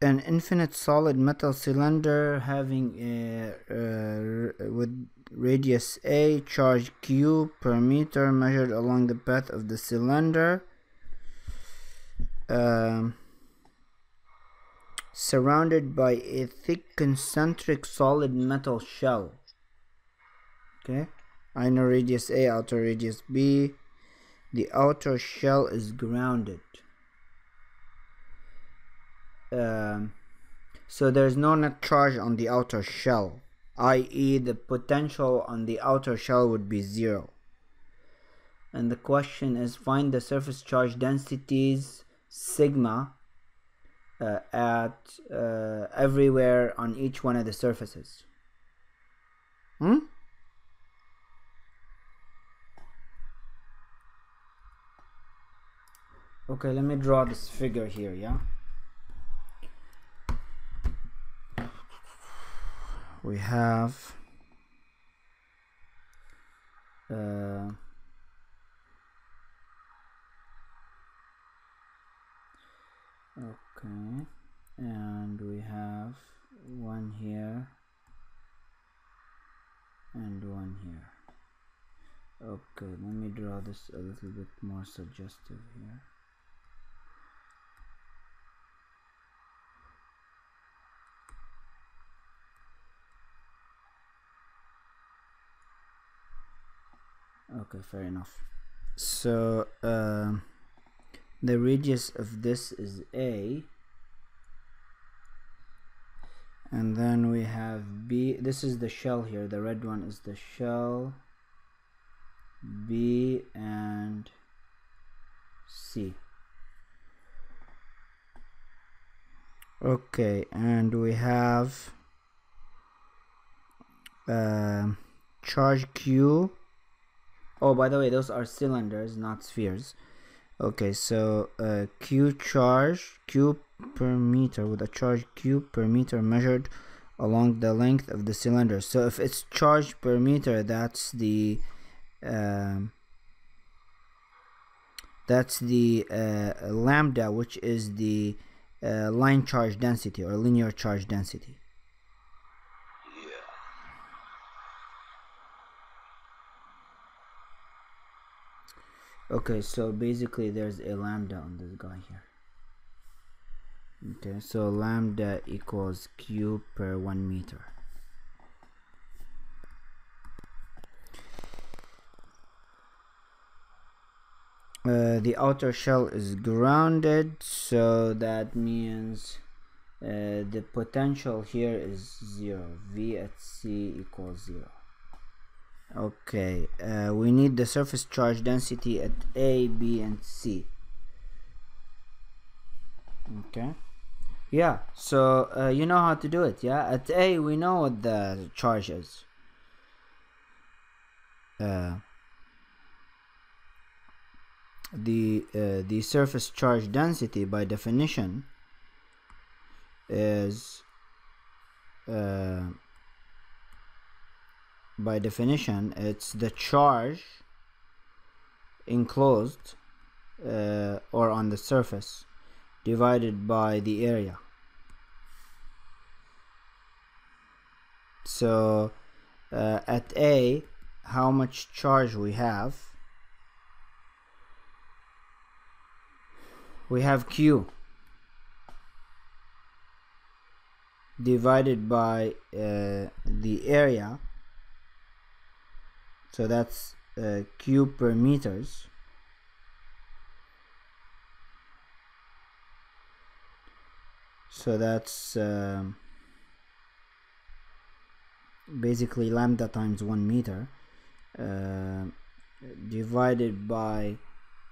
an infinite solid metal cylinder having a, with radius a charge q per meter measured along the path of the cylinder. Um, surrounded by a thick concentric solid metal shell. Okay? Inner radius a outer radius b. The outer shell is grounded um, so there's no net charge on the outer shell i.e. the potential on the outer shell would be zero and the question is find the surface charge densities sigma uh, at uh, everywhere on each one of the surfaces hmm? okay let me draw this figure here yeah we have uh, okay and we have one here and one here. Okay let me draw this a little bit more suggestive here okay fair enough. So uh, the radius of this is a. And then we have b. This is the shell here. The red one is the shell. B and c. Okay and we have uh, charge q oh by the way those are cylinders not spheres. Okay so uh, q charge q per meter with a charge q per meter measured along the length of the cylinder. So if it's charge per meter that's the um, that's the uh, lambda which is the uh, line charge density or linear charge density okay so basically there's a lambda on this guy here. Okay so lambda equals q per one meter. Uh, the outer shell is grounded so that means uh, the potential here is zero. V at c equals zero okay uh, we need the surface charge density at a b and c. Okay. Yeah so uh, you know how to do it yeah? At a we know what the charge is. Uh, the uh, the surface charge density by definition is uh, by definition it's the charge enclosed uh, or on the surface divided by the area. So uh, at A how much charge we have? We have Q divided by uh, the area so that's uh, q per meters so that's um, basically lambda times 1 meter uh, divided by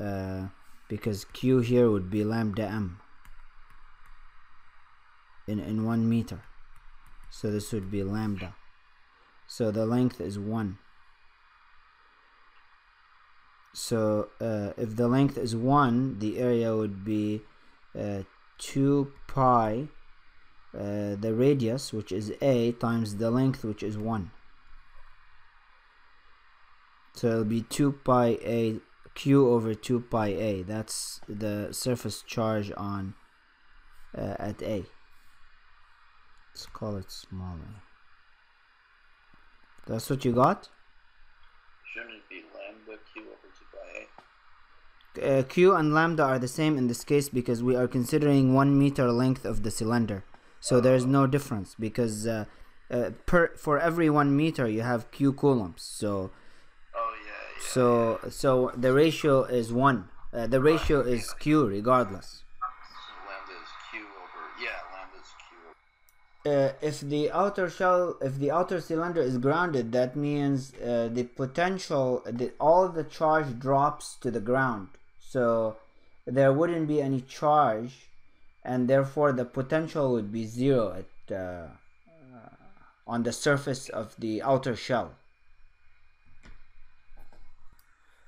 uh, because q here would be lambda m in, in 1 meter. So this would be lambda. So the length is 1 so uh, if the length is 1 the area would be uh, 2 pi uh, the radius which is a times the length which is 1 so it'll be 2 pi a q over 2 pi a. That's the surface charge on uh, at a. Let's call it smaller. That's what you got? Shouldn't it be lambda q over 2 pi a? Uh, q and lambda are the same in this case because we are considering one meter length of the cylinder. So there's no difference because uh, uh, per for every one meter you have q coulombs. So Oh yeah, yeah. so so the ratio is one. Uh, the ratio is q regardless. So lambda is q over yeah, lambda is q over. Uh, if the outer shell if the outer cylinder is grounded that means uh, the potential the, all the charge drops to the ground so there wouldn't be any charge and therefore the potential would be zero at uh, uh, on the surface of the outer shell.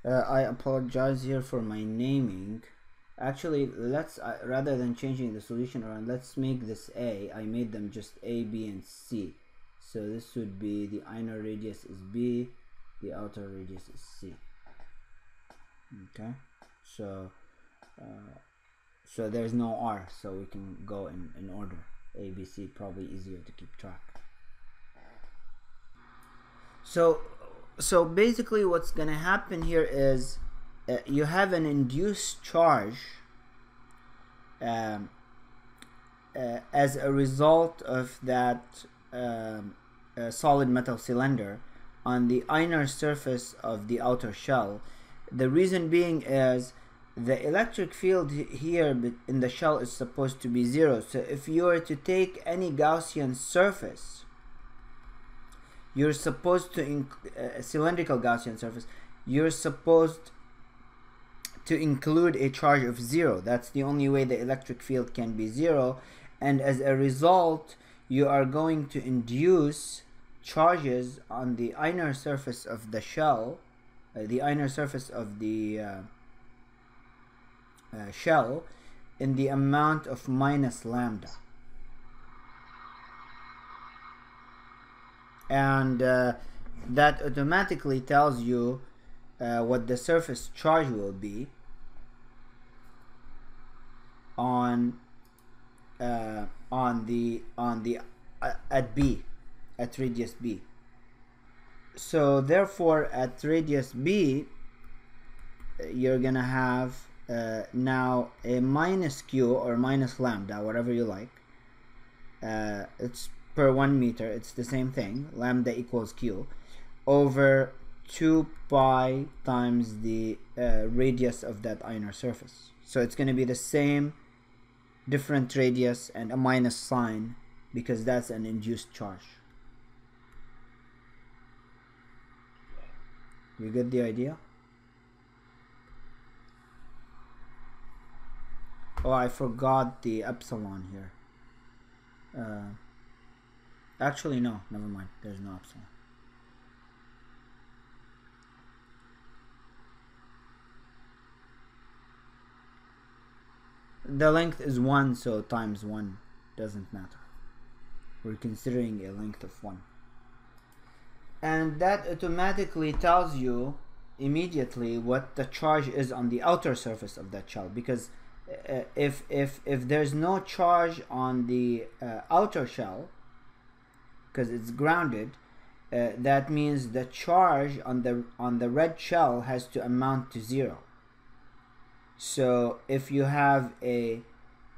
Uh, I apologize here for my naming. Actually let's uh, rather than changing the solution around let's make this a. I made them just a b and c. So this would be the inner radius is b the outer radius is c. Okay so uh, so there's no r so we can go in, in order a b c probably easier to keep track so so basically what's gonna happen here is uh, you have an induced charge um, uh, as a result of that um, uh, solid metal cylinder on the inner surface of the outer shell. The reason being is the electric field here in the shell is supposed to be zero. So if you were to take any Gaussian surface, you're supposed to uh, a cylindrical Gaussian surface. You're supposed to include a charge of zero. That's the only way the electric field can be zero. And as a result, you are going to induce charges on the inner surface of the shell, uh, the inner surface of the uh, uh, shell, in the amount of minus lambda. And uh, that automatically tells you uh, what the surface charge will be on uh, on the on the uh, at B at radius B. So therefore, at radius B, you're gonna have uh, now a minus q or minus lambda, whatever you like. Uh, it's per one meter. It's the same thing. Lambda equals q over 2 pi times the uh, radius of that inner surface. So it's going to be the same different radius and a minus sign because that's an induced charge. You get the idea? Oh, I forgot the epsilon here. Uh, actually, no, never mind. There's no epsilon. the length is 1 so times 1 doesn't matter we're considering a length of 1 and that automatically tells you immediately what the charge is on the outer surface of that shell because uh, if if if there's no charge on the uh, outer shell because it's grounded uh, that means the charge on the on the red shell has to amount to zero. So if you have a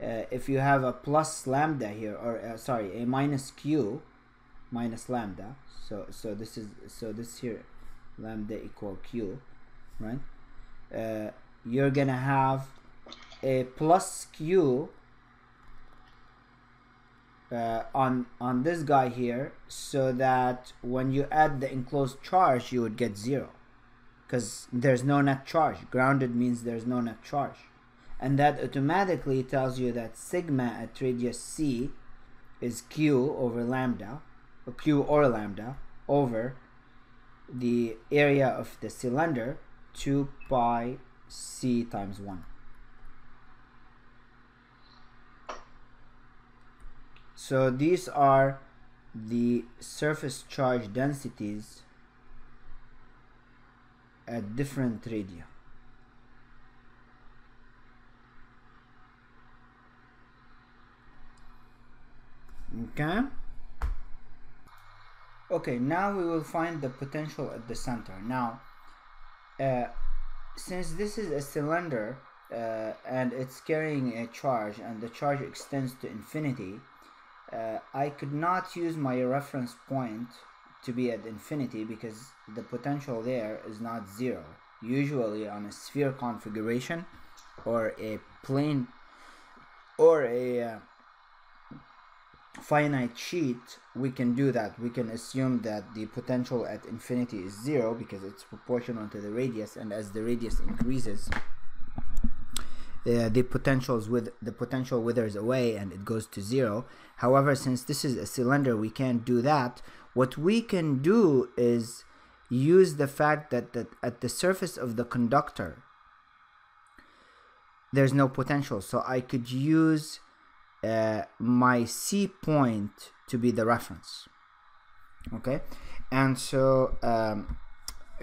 uh, if you have a plus lambda here or uh, sorry a minus q minus lambda so so this is so this here lambda equal q right? You're gonna have a plus q uh, on on this guy here so that when you add the enclosed charge you would get zero because there's no net charge. Grounded means there's no net charge. And that automatically tells you that sigma at radius c is q over lambda, or q or lambda, over the area of the cylinder 2 pi c times 1. So these are the surface charge densities at different radii. Okay. Okay, now we will find the potential at the center. Now, uh, since this is a cylinder uh, and it's carrying a charge and the charge extends to infinity, uh, I could not use my reference point to be at infinity because the potential there is not zero. Usually on a sphere configuration or a plane or a uh, finite sheet we can do that we can assume that the potential at infinity is zero because it's proportional to the radius and as the radius increases uh, the potentials with the potential withers away and it goes to zero. However since this is a cylinder we can't do that. What we can do is use the fact that, that at the surface of the conductor there's no potential. So I could use uh, my C point to be the reference. Okay? And so um,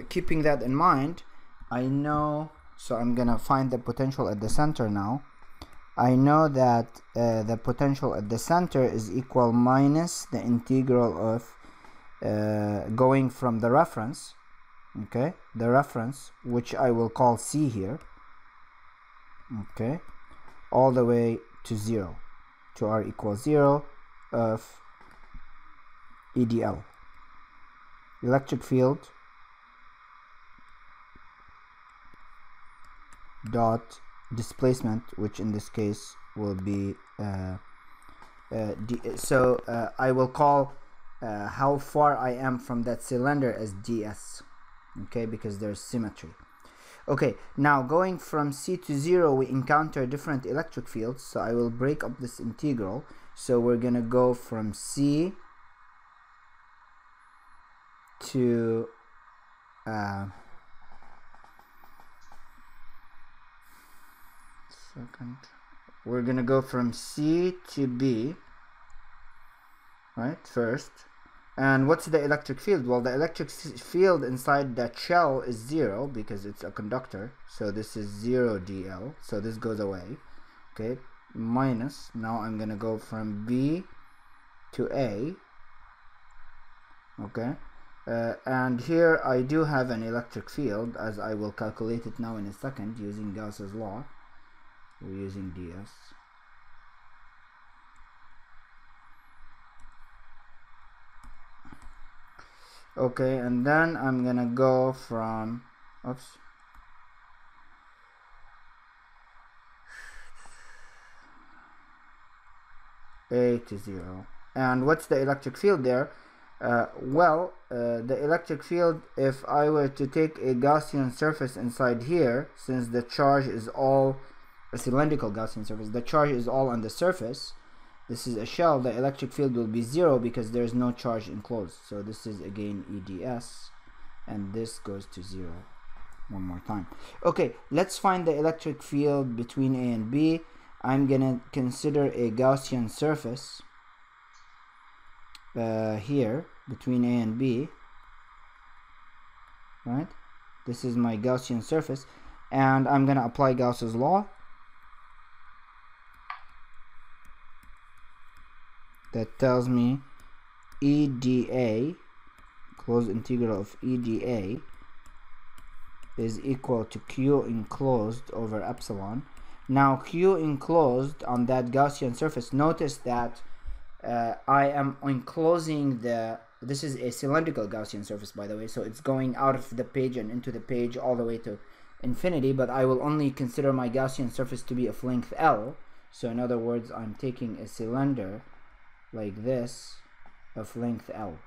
keeping that in mind I know so I'm gonna find the potential at the center now. I know that uh, the potential at the center is equal minus the integral of uh, going from the reference okay? The reference which I will call C here okay? All the way to 0 to r equals 0 of EDL electric field dot displacement which in this case will be uh, uh, so uh, I will call uh, how far I am from that cylinder as ds okay because there's symmetry Okay, now going from C to 0, we encounter different electric fields. So I will break up this integral. So we're to go from C to second. We're going to go from C to B, right, first. And what's the electric field? Well, the electric field inside that shell is zero because it's a conductor. So this is zero dl. So this goes away. Okay, minus. Now I'm gonna go from B to A. Okay, uh, and here I do have an electric field as I will calculate it now in a second using Gauss's law. We're using ds. okay and then I'm gonna go from oops. A to 0 and what's the electric field there? Uh, well uh, the electric field if I were to take a Gaussian surface inside here since the charge is all a cylindrical Gaussian surface. The charge is all on the surface. This is a shell. The electric field will be zero because there is no charge enclosed. So this is again EDS and this goes to zero one more time. Okay let's find the electric field between A and B. I'm gonna consider a Gaussian surface uh, here between A and B. Right? This is my Gaussian surface. And I'm gonna apply Gauss's law that tells me EDA closed integral of EDA is equal to Q enclosed over epsilon. Now Q enclosed on that Gaussian surface notice that uh, I am enclosing the this is a cylindrical Gaussian surface by the way so it's going out of the page and into the page all the way to infinity but I will only consider my Gaussian surface to be of length L. So in other words I'm taking a cylinder like this of length L.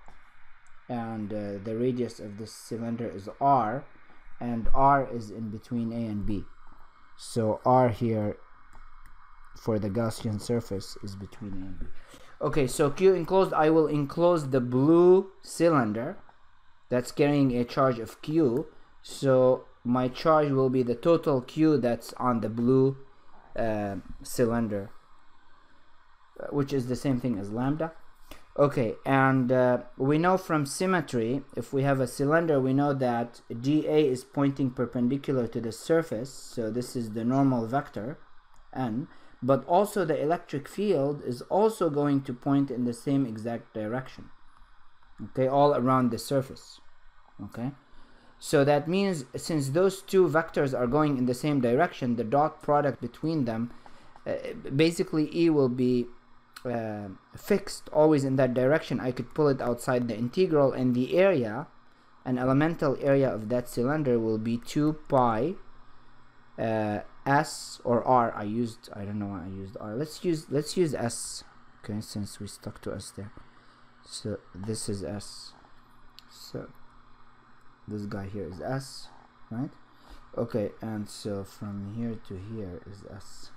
And uh, the radius of this cylinder is R and R is in between A and B. So R here for the Gaussian surface is between A and B. Okay so Q enclosed I will enclose the blue cylinder that's carrying a charge of Q. So my charge will be the total Q that's on the blue uh, cylinder which is the same thing as lambda. Okay and uh, we know from symmetry if we have a cylinder we know that dA is pointing perpendicular to the surface so this is the normal vector n but also the electric field is also going to point in the same exact direction okay all around the surface okay? So that means since those two vectors are going in the same direction the dot product between them uh, basically E will be uh, fixed always in that direction I could pull it outside the integral and the area an elemental area of that cylinder will be 2 pi uh, s or r. I used I don't know why I used r. Let's use let's use s okay since we stuck to s there. So this is s. So this guy here is s right? Okay and so from here to here is s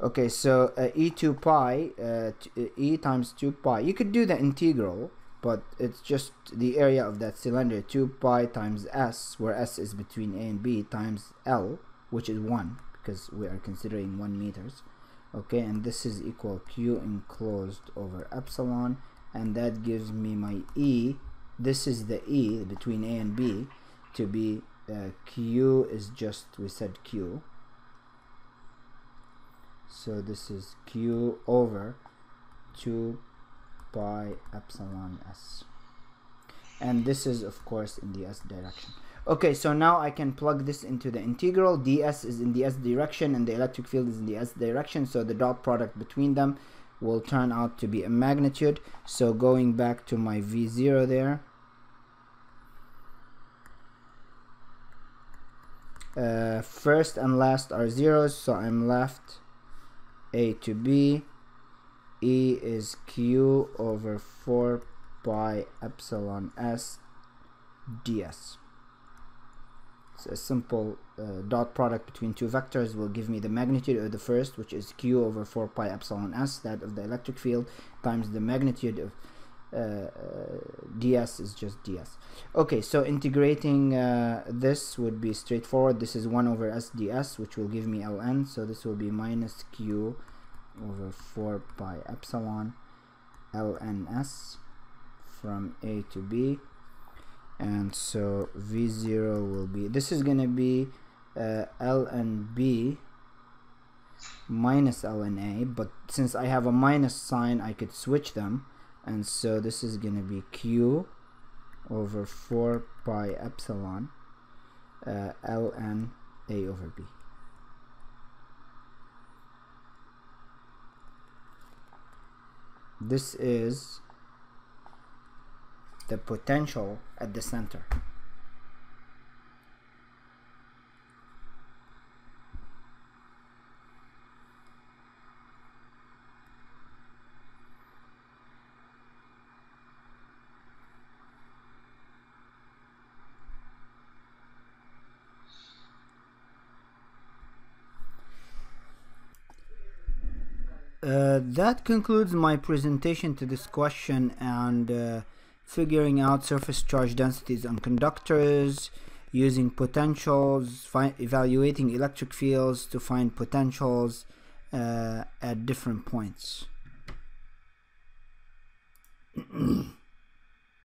okay so uh, e2 pi uh, e times 2 pi. You could do the integral but it's just the area of that cylinder. 2 pi times s where s is between a and b times l which is 1 because we are considering 1 meters. Okay and this is equal q enclosed over epsilon and that gives me my e. This is the e between a and b to be uh, q is just we said q so this is q over 2 pi epsilon s. And this is of course in the s direction. Okay so now I can plug this into the integral. Ds is in the s direction and the electric field is in the s direction. So the dot product between them will turn out to be a magnitude. So going back to my v0 there uh, first and last are zeros. So I'm left a to b E is Q over 4 pi epsilon S ds. So a simple uh, dot product between two vectors will give me the magnitude of the first, which is Q over 4 pi epsilon S, that of the electric field, times the magnitude of ds is just ds. Okay, so integrating uh, this would be straightforward. This is 1 over s ds, which will give me ln, so this will be minus Q over 4 pi epsilon lns from a to b and so v0 will be this is going to be uh, ln b minus ln a but since I have a minus sign I could switch them and so this is going to be q over 4 pi epsilon uh, ln a over b. This is the potential at the center That concludes my presentation to this question and uh, figuring out surface charge densities on conductors using potentials evaluating electric fields to find potentials uh, at different points